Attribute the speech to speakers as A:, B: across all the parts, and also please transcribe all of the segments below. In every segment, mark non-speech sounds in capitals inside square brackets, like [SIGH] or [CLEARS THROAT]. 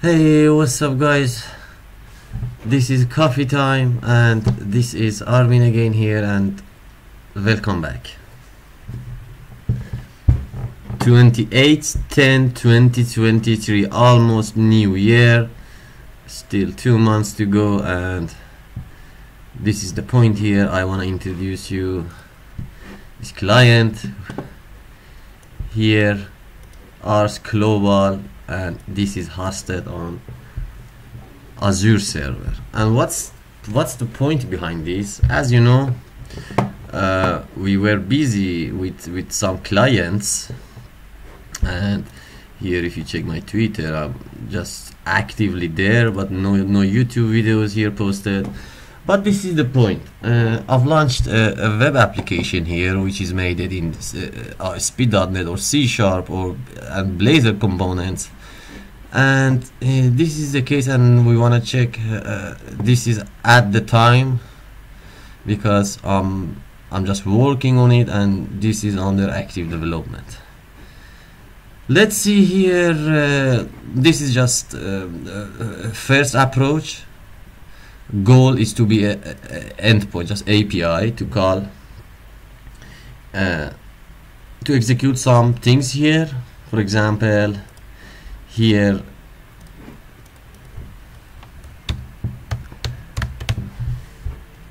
A: Hey, what's up, guys? This is coffee time, and this is Armin again here, and welcome back. 28 10 2023, almost new year, still two months to go, and this is the point here. I want to introduce you this client here, Ars Global and this is hosted on Azure server. And what's what's the point behind this? As you know, uh, we were busy with with some clients, and here if you check my Twitter, I'm just actively there, but no no YouTube videos here posted. But this is the point. Uh, I've launched a, a, web application here, which is made in uh, ASP.NET or C Sharp or and Blazor components and uh, this is the case and we want to check uh, this is at the time because um, I'm just working on it and this is under active development. Let's see here uh, this is just first approach. Goal is to be a, a endpoint just API to call to execute some things here. For example here.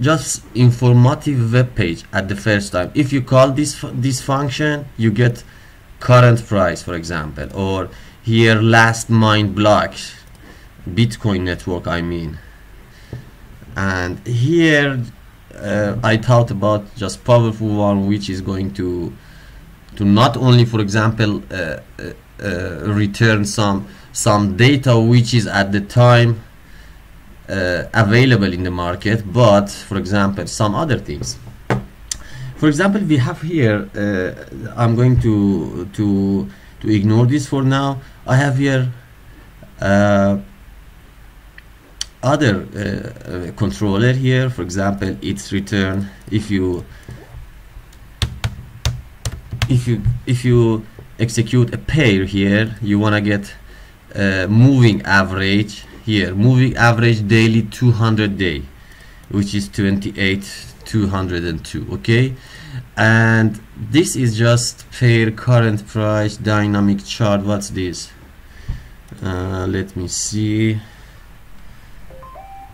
A: Just informative web page at the first time. If you call this this function you get current price for example or here last mine block bitcoin network i mean. And here uh, i thought about just powerful one which is going to to not only for example uh, uh, return some some data which is at the time uh, available in the market but for example some other things. For example we have here uh, I'm going to to to ignore this for now. I have here uh, other uh, controller here. For example it's return. If you if you if you execute a pair here. You want to get uh, moving average here. Moving average daily 200 day which is 28 202 okay? And this is just pair current price dynamic chart. What's this? Uh, let me see.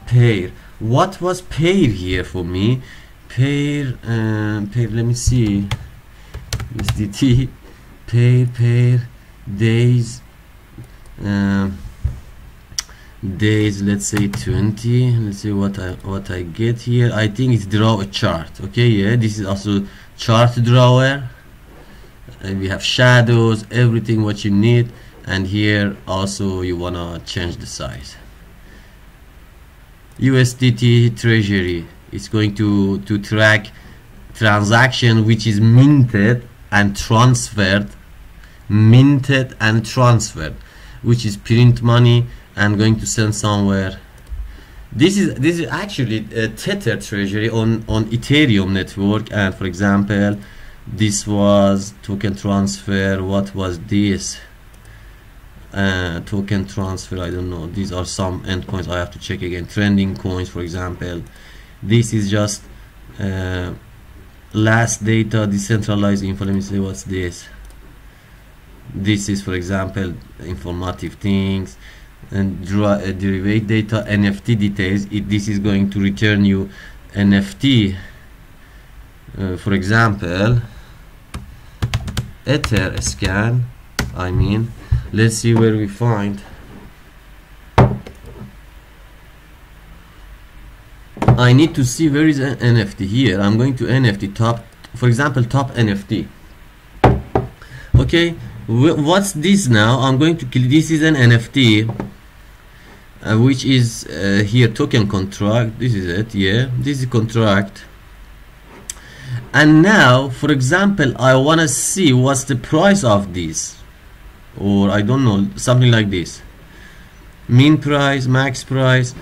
A: Pair. What was pair here for me? Pair uh, pair let me see. [LAUGHS] USDT pair pair days uh, days let's say 20 let's see what I what I get here. I think it's draw a chart okay yeah this is also chart drawer. And we have shadows everything what you need. And here also you wanna change the size. USDT treasury is going to to track transaction which is minted and transferred minted and transferred which is print money and going to send somewhere. This is this is actually a tether treasury on on ethereum network and for example this was token transfer. What was this? Uh, token transfer I don't know. These are some endpoints I have to check again. Trending coins for example. This is just uh, last data decentralized info. Let me see what's this this is for example informative things and draw a derivative data NFT details. It, this is going to return you NFT uh, for example Etherscan I mean let's see where we find I need to see where is an NFT here. I'm going to NFT top for example top NFT okay what's this now? I'm going to click this is an NFT uh, which is uh, here token contract. This is it yeah. This is contract. And now for example I want to see what's the price of this. Or I don't know something like this. Min price max price.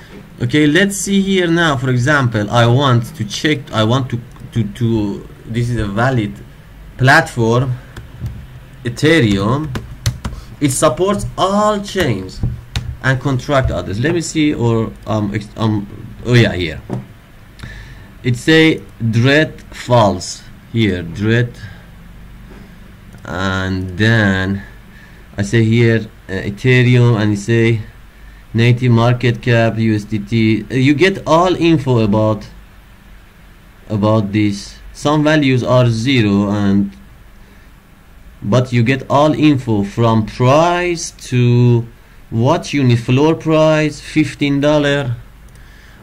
A: Okay let's see here now for example I want to check I want to to, to this is a valid platform Ethereum it supports all chains and contract others. let me see or um, um oh yeah here. It say dread false here dread. And then I say here uh, Ethereum and you say native market cap USDT uh, you get all info about about this. Some values are zero and but you get all info from price to what unit floor price $15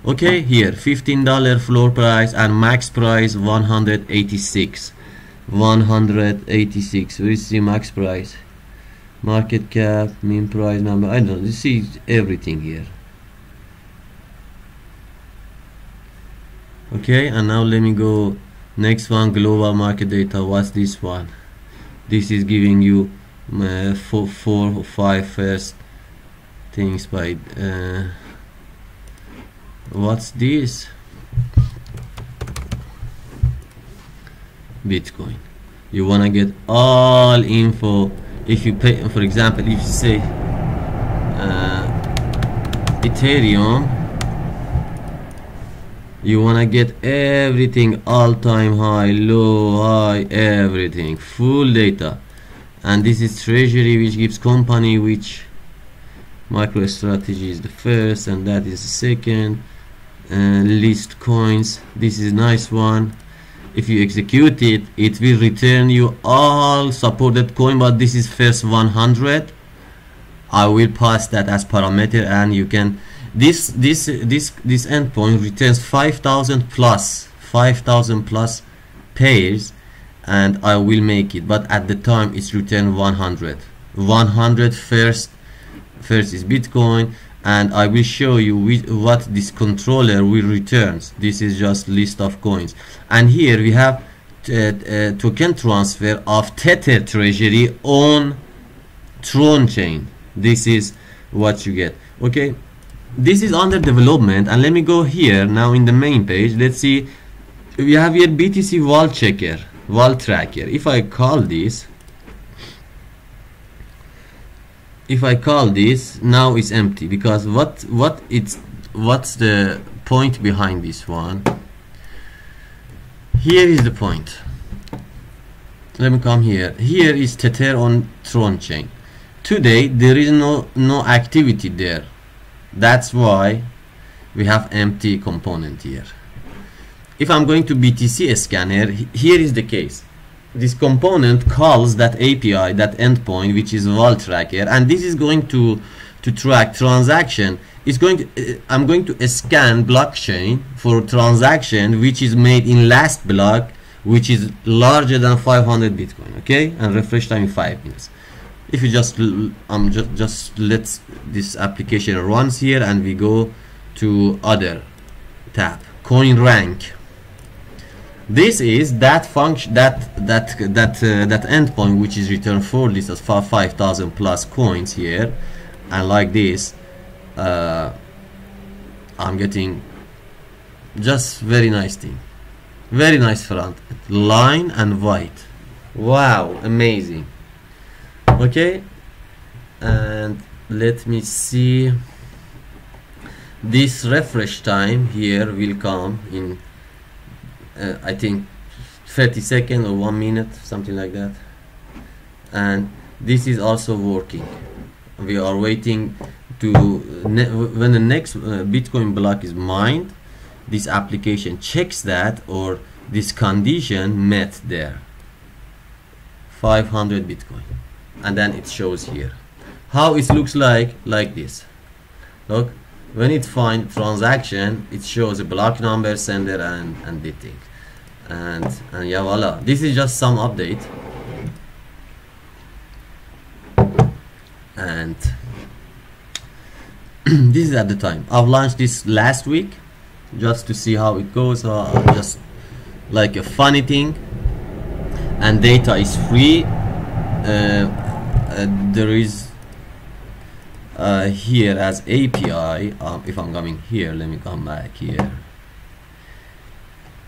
A: okay here $15 floor price and max price 186 186 we see max price? Market cap mean price number I don't know you see everything here. Okay and now let me go next one global market data what's this one this is giving you uh, four, four or five first things by uh, what's this? Bitcoin. You want to get all info. If you pay for example if you say uh, ethereum you want to get everything all time high low high everything. Full data. And this is treasury which gives company which MicroStrategy is the first and that is the second. Uh, list coins this is nice one. If you execute it it will return you all supported coin but this is first 100 I will pass that as parameter and you can this this this this endpoint returns 5000 plus 5000 plus pairs and I will make it but at the time it's returned 100 100 first first is Bitcoin and I will show you what this controller will returns this is just list of coins. And here we have uh, uh, token transfer of Tether treasury on Tron chain. This is what you get. Okay this is under development and let me go here now in the main page. Let's see. We have here BTC vault checker vault tracker. If I call this if I call this now it's empty because what what it's what's the point behind this one? Here is the point. Let me come here. Here is Tether on Tron chain. Today there is no no activity there that's why we have empty component here if I'm going to BTC scanner here is the case this component calls that API, that endpoint, which is Vault Tracker, and this is going to to track transaction. It's going to, uh, I'm going to scan blockchain for transaction which is made in last block, which is larger than 500 Bitcoin. Okay, and refresh time in five minutes. If you just um just just let this application runs here, and we go to other tab, coin rank. This is that function that that that uh, that endpoint which is returned for this as far 5000 plus coins here. And like this uh, I'm getting just very nice thing. Very nice front line and white. Wow amazing okay. And let me see. This refresh time here will come in uh, I think 30 seconds or one minute something like that. And this is also working. We are waiting to when the next uh, Bitcoin block is mined this application checks that or this condition met there. 500 Bitcoin and then it shows here. How it looks like like this. Look when it finds transaction it shows a block number sender and and the thing. And and yeah voila. This is just some update. And [CLEARS THROAT] this is at the time. I've launched this last week just to see how it goes. Uh, just like a funny thing. And data is free uh, there is uh, here as API um, if I'm coming here let me come back here.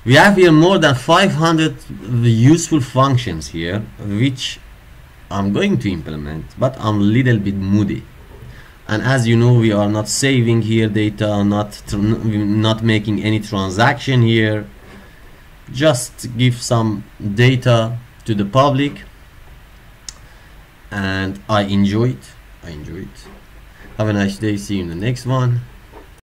A: We have here more than 500 useful functions here which I'm going to implement but I'm a little bit moody. And as you know we are not saving here data not not making any transaction here. Just give some data to the public and I enjoy it. I enjoy it. Have a nice day. See you in the next one